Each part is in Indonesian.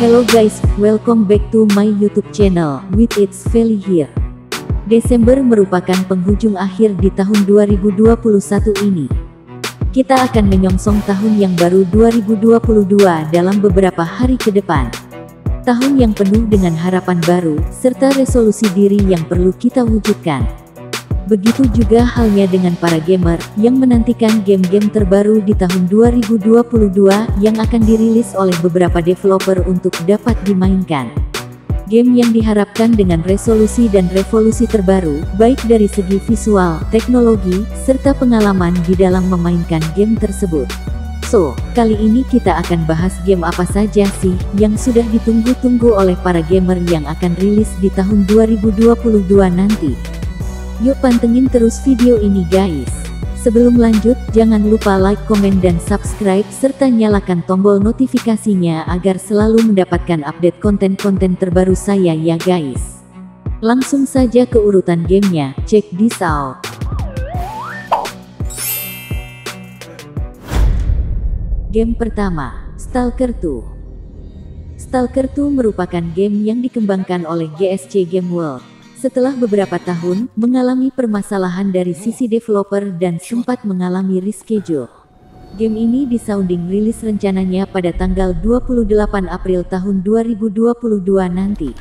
Hello guys, welcome back to my YouTube channel, with its Valley here. Desember merupakan penghujung akhir di tahun 2021 ini. Kita akan menyongsong tahun yang baru 2022 dalam beberapa hari ke depan. Tahun yang penuh dengan harapan baru, serta resolusi diri yang perlu kita wujudkan. Begitu juga halnya dengan para gamer yang menantikan game-game terbaru di tahun 2022 yang akan dirilis oleh beberapa developer untuk dapat dimainkan. Game yang diharapkan dengan resolusi dan revolusi terbaru, baik dari segi visual, teknologi, serta pengalaman di dalam memainkan game tersebut. So, kali ini kita akan bahas game apa saja sih yang sudah ditunggu-tunggu oleh para gamer yang akan rilis di tahun 2022 nanti. Yuk pantengin terus video ini guys. Sebelum lanjut, jangan lupa like, komen dan subscribe serta nyalakan tombol notifikasinya agar selalu mendapatkan update konten-konten terbaru saya ya guys. Langsung saja ke urutan gamenya, check this out. Game pertama, Stalker 2. Stalker 2 merupakan game yang dikembangkan oleh GSC Game World setelah beberapa tahun, mengalami permasalahan dari sisi developer dan sempat mengalami reschedule. Game ini disounding rilis rencananya pada tanggal 28 April tahun 2022 nanti.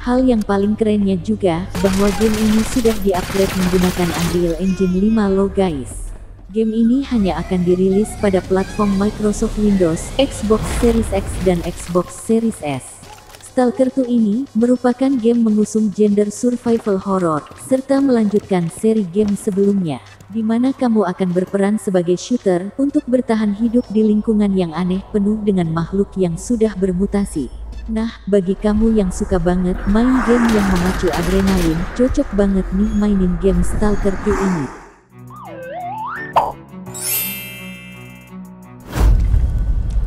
Hal yang paling kerennya juga, bahwa game ini sudah di-upgrade menggunakan Unreal Engine 5 lo guys. Game ini hanya akan dirilis pada platform Microsoft Windows, Xbox Series X dan Xbox Series S. Stalker 2 ini merupakan game mengusung gender survival horror, serta melanjutkan seri game sebelumnya, di mana kamu akan berperan sebagai shooter untuk bertahan hidup di lingkungan yang aneh penuh dengan makhluk yang sudah bermutasi. Nah, bagi kamu yang suka banget main game yang memacu adrenalin, cocok banget nih mainin game Stalker 2 ini.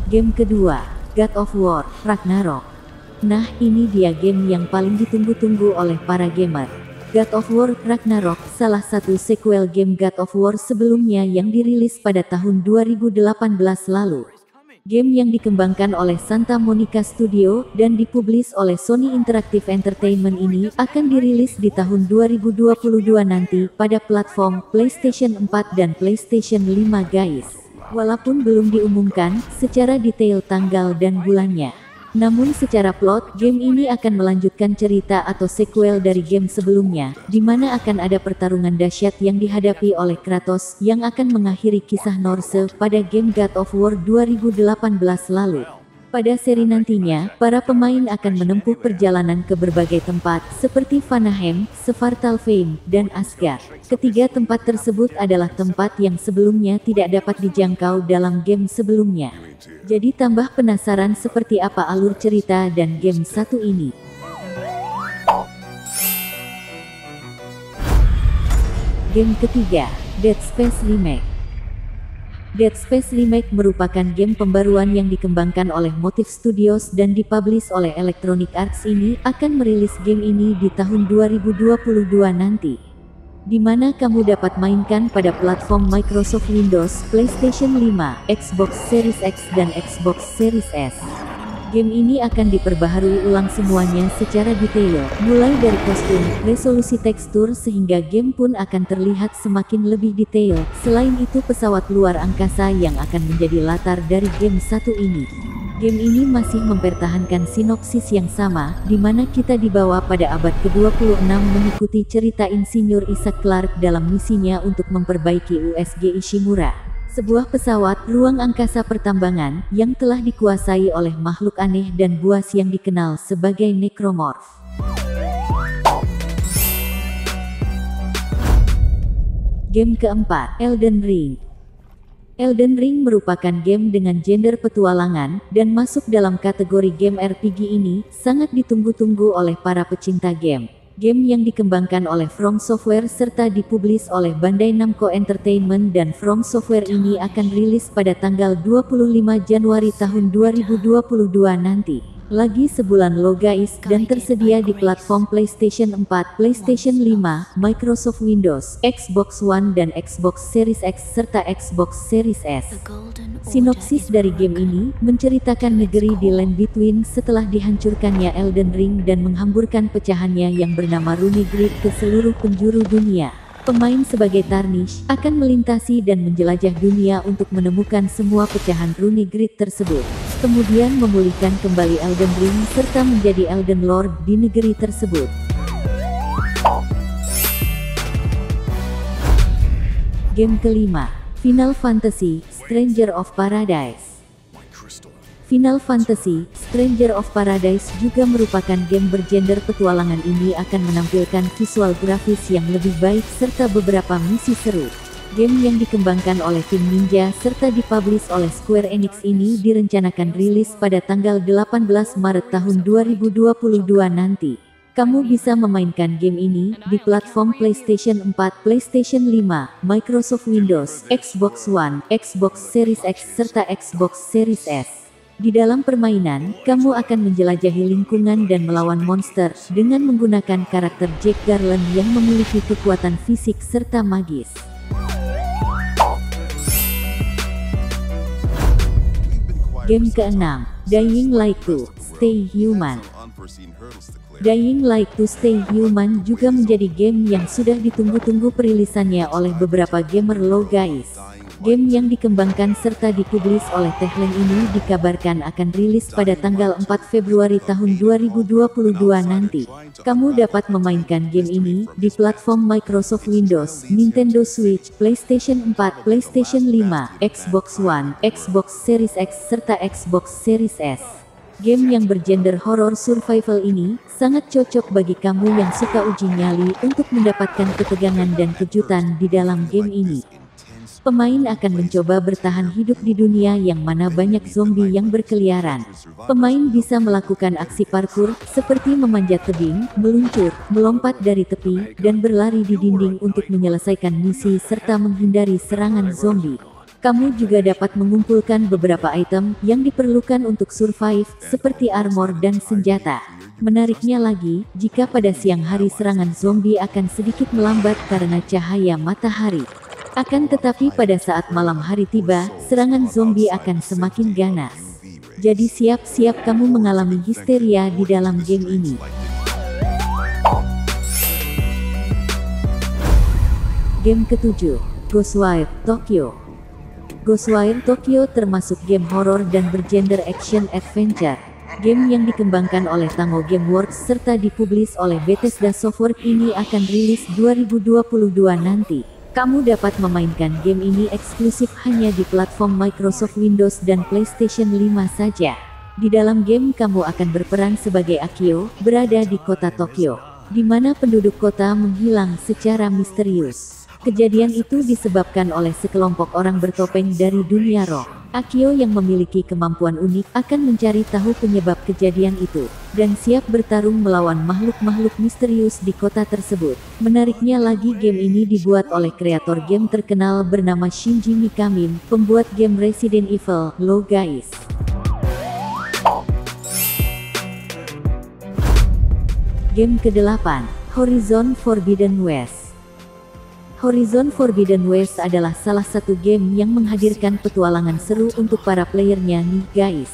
Game kedua, God of War, Ragnarok. Nah, ini dia game yang paling ditunggu-tunggu oleh para gamer. God of War Ragnarok, salah satu sequel game God of War sebelumnya yang dirilis pada tahun 2018 lalu. Game yang dikembangkan oleh Santa Monica Studio dan dipublis oleh Sony Interactive Entertainment ini akan dirilis di tahun 2022 nanti pada platform PlayStation 4 dan PlayStation 5 guys. Walaupun belum diumumkan secara detail tanggal dan bulannya. Namun secara plot, game ini akan melanjutkan cerita atau sequel dari game sebelumnya, di mana akan ada pertarungan dahsyat yang dihadapi oleh Kratos yang akan mengakhiri kisah Norse pada game God of War 2018 lalu. Pada seri nantinya, para pemain akan menempuh perjalanan ke berbagai tempat, seperti Vanaheim, Svartalfheim, dan Asgard. Ketiga tempat tersebut adalah tempat yang sebelumnya tidak dapat dijangkau dalam game sebelumnya. Jadi tambah penasaran seperti apa alur cerita dan game satu ini. Game ketiga, Dead Space Remake. Dead Space Remake merupakan game pembaruan yang dikembangkan oleh Motive Studios dan dipublish oleh Electronic Arts ini akan merilis game ini di tahun 2022 nanti. Di mana kamu dapat mainkan pada platform Microsoft Windows, PlayStation 5, Xbox Series X dan Xbox Series S. Game ini akan diperbaharui ulang semuanya secara detail, mulai dari kostum, resolusi tekstur sehingga game pun akan terlihat semakin lebih detail. Selain itu pesawat luar angkasa yang akan menjadi latar dari game satu ini. Game ini masih mempertahankan sinopsis yang sama, di mana kita dibawa pada abad ke-26 mengikuti cerita Insinyur Isaac Clarke dalam misinya untuk memperbaiki USG Ishimura sebuah pesawat ruang angkasa pertambangan yang telah dikuasai oleh makhluk aneh dan buas yang dikenal sebagai necromorph. Game keempat, Elden Ring. Elden Ring merupakan game dengan gender petualangan dan masuk dalam kategori game RPG ini sangat ditunggu-tunggu oleh para pecinta game. Game yang dikembangkan oleh From Software serta dipublis oleh Bandai Namco Entertainment dan From Software ini akan rilis pada tanggal 25 Januari tahun 2022 nanti. Lagi sebulan lo guys dan tersedia di platform PlayStation 4, PlayStation 5, Microsoft Windows, Xbox One dan Xbox Series X serta Xbox Series S. Sinopsis dari game ini menceritakan negeri di Land Between setelah dihancurkannya Elden Ring dan menghamburkan pecahannya yang bernama Rune Grid ke seluruh penjuru dunia. Pemain sebagai Tarnish akan melintasi dan menjelajah dunia untuk menemukan semua pecahan Rune Grid tersebut kemudian memulihkan kembali Elden Ring serta menjadi Elden Lord di negeri tersebut. Game kelima, Final Fantasy, Stranger of Paradise. Final Fantasy, Stranger of Paradise juga merupakan game bergender petualangan ini akan menampilkan visual grafis yang lebih baik serta beberapa misi seru. Game yang dikembangkan oleh tim Ninja serta dipublish oleh Square Enix ini direncanakan rilis pada tanggal 18 Maret tahun 2022 nanti. Kamu bisa memainkan game ini di platform PlayStation 4, PlayStation 5, Microsoft Windows, Xbox One, Xbox Series X serta Xbox Series S. Di dalam permainan, kamu akan menjelajahi lingkungan dan melawan monster dengan menggunakan karakter Jack Garland yang memiliki kekuatan fisik serta magis. Game ke-6, Dying Light 2, Stay Human. Dying Light 2 Stay Human juga menjadi game yang sudah ditunggu-tunggu perilisannya oleh beberapa gamer lo guys. Game yang dikembangkan serta dipublis oleh Techland ini dikabarkan akan rilis pada tanggal 4 Februari tahun 2022 nanti. Kamu dapat memainkan game ini di platform Microsoft Windows, Nintendo Switch, PlayStation 4, PlayStation 5, Xbox One, Xbox Series X serta Xbox Series S. Game yang bergender horror survival ini sangat cocok bagi kamu yang suka uji nyali untuk mendapatkan ketegangan dan kejutan di dalam game ini. Pemain akan mencoba bertahan hidup di dunia yang mana banyak zombie yang berkeliaran. Pemain bisa melakukan aksi parkur, seperti memanjat tebing, meluncur, melompat dari tepi, dan berlari di dinding untuk menyelesaikan misi serta menghindari serangan zombie. Kamu juga dapat mengumpulkan beberapa item yang diperlukan untuk survive, seperti armor dan senjata. Menariknya lagi, jika pada siang hari serangan zombie akan sedikit melambat karena cahaya matahari. Akan tetapi pada saat malam hari tiba, serangan zombie akan semakin ganas. Jadi siap-siap kamu mengalami histeria di dalam game ini. Game ketujuh, Ghostwire Tokyo. Ghostwire Tokyo termasuk game horror dan bergender action adventure. Game yang dikembangkan oleh Tango Gameworks serta dipublis oleh Bethesda Softworks ini akan rilis 2022 nanti. Kamu dapat memainkan game ini eksklusif hanya di platform Microsoft Windows dan PlayStation 5 saja. Di dalam game kamu akan berperan sebagai Akio, berada di kota Tokyo, di mana penduduk kota menghilang secara misterius. Kejadian itu disebabkan oleh sekelompok orang bertopeng dari dunia roh. Akio yang memiliki kemampuan unik akan mencari tahu penyebab kejadian itu, dan siap bertarung melawan makhluk-makhluk misterius di kota tersebut. Menariknya lagi game ini dibuat oleh kreator game terkenal bernama Shinji Mikami, pembuat game Resident Evil, lo guys. Game ke-8, Horizon Forbidden West. Horizon Forbidden West adalah salah satu game yang menghadirkan petualangan seru untuk para playernya nih guys.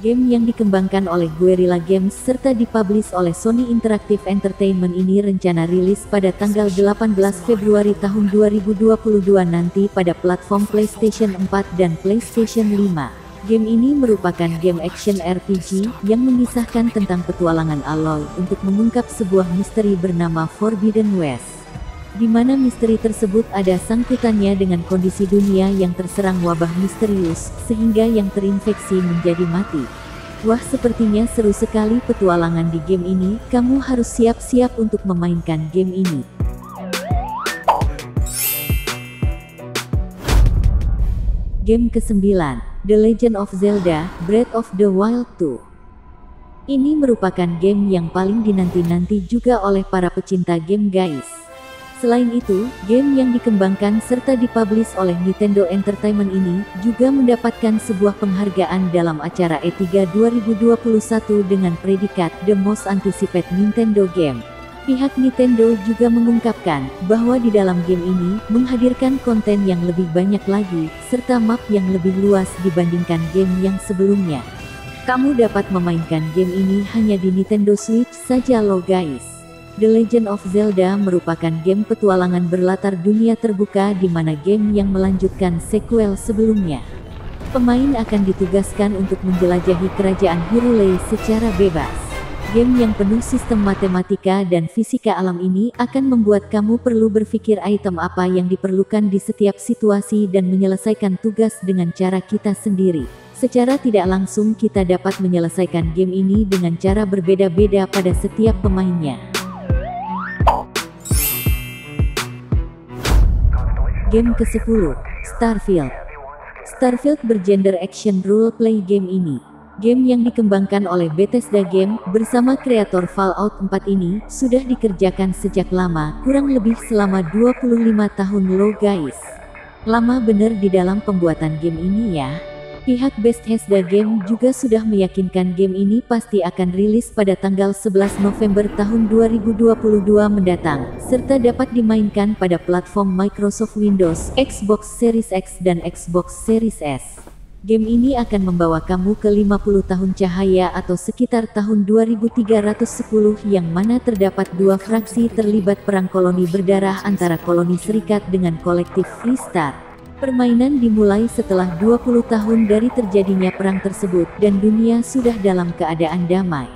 Game yang dikembangkan oleh Guerrilla Games serta dipublish oleh Sony Interactive Entertainment ini rencana rilis pada tanggal 18 Februari tahun 2022 nanti pada platform PlayStation 4 dan PlayStation 5. Game ini merupakan game action RPG yang mengisahkan tentang petualangan Aloy untuk mengungkap sebuah misteri bernama Forbidden West di mana misteri tersebut ada sangkutannya dengan kondisi dunia yang terserang wabah misterius, sehingga yang terinfeksi menjadi mati. Wah sepertinya seru sekali petualangan di game ini, kamu harus siap-siap untuk memainkan game ini. Game ke-9, The Legend of Zelda, Breath of the Wild 2 Ini merupakan game yang paling dinanti-nanti juga oleh para pecinta game guys. Selain itu, game yang dikembangkan serta dipublish oleh Nintendo Entertainment ini juga mendapatkan sebuah penghargaan dalam acara E3 2021 dengan predikat The Most Anticipated Nintendo Game. Pihak Nintendo juga mengungkapkan bahwa di dalam game ini menghadirkan konten yang lebih banyak lagi serta map yang lebih luas dibandingkan game yang sebelumnya. Kamu dapat memainkan game ini hanya di Nintendo Switch saja loh guys. The Legend of Zelda merupakan game petualangan berlatar dunia terbuka di mana game yang melanjutkan sequel sebelumnya. Pemain akan ditugaskan untuk menjelajahi kerajaan Hyrule secara bebas. Game yang penuh sistem matematika dan fisika alam ini akan membuat kamu perlu berpikir item apa yang diperlukan di setiap situasi dan menyelesaikan tugas dengan cara kita sendiri. Secara tidak langsung kita dapat menyelesaikan game ini dengan cara berbeda-beda pada setiap pemainnya. Game ke-10, Starfield. Starfield bergender action role play game ini. Game yang dikembangkan oleh Bethesda Game bersama kreator Fallout 4 ini sudah dikerjakan sejak lama, kurang lebih selama 25 tahun lo guys. Lama bener di dalam pembuatan game ini ya. Pihak Bethesda Game juga sudah meyakinkan game ini pasti akan rilis pada tanggal 11 November tahun 2022 mendatang, serta dapat dimainkan pada platform Microsoft Windows, Xbox Series X dan Xbox Series S. Game ini akan membawa kamu ke 50 tahun cahaya atau sekitar tahun 2310 yang mana terdapat dua fraksi terlibat perang koloni berdarah antara koloni serikat dengan kolektif Freestar. Permainan dimulai setelah 20 tahun dari terjadinya perang tersebut dan dunia sudah dalam keadaan damai.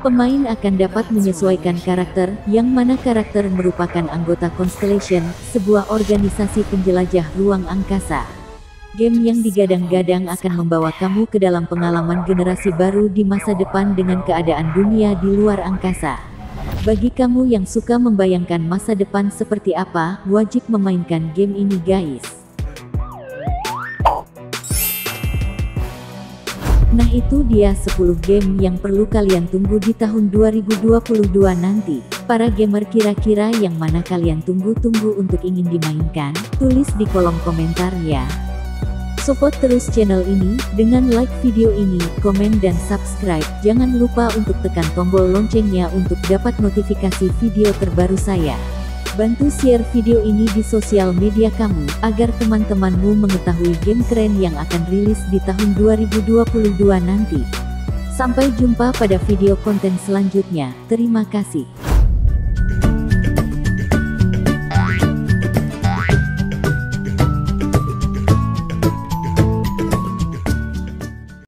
Pemain akan dapat menyesuaikan karakter, yang mana karakter merupakan anggota Constellation, sebuah organisasi penjelajah ruang angkasa. Game yang digadang-gadang akan membawa kamu ke dalam pengalaman generasi baru di masa depan dengan keadaan dunia di luar angkasa. Bagi kamu yang suka membayangkan masa depan seperti apa, wajib memainkan game ini guys. Nah itu dia 10 game yang perlu kalian tunggu di tahun 2022 nanti. Para gamer kira-kira yang mana kalian tunggu-tunggu untuk ingin dimainkan? Tulis di kolom komentar ya. Support terus channel ini, dengan like video ini, komen dan subscribe. Jangan lupa untuk tekan tombol loncengnya untuk dapat notifikasi video terbaru saya. Bantu share video ini di sosial media kamu, agar teman-temanmu mengetahui game keren yang akan rilis di tahun 2022 nanti. Sampai jumpa pada video konten selanjutnya, terima kasih.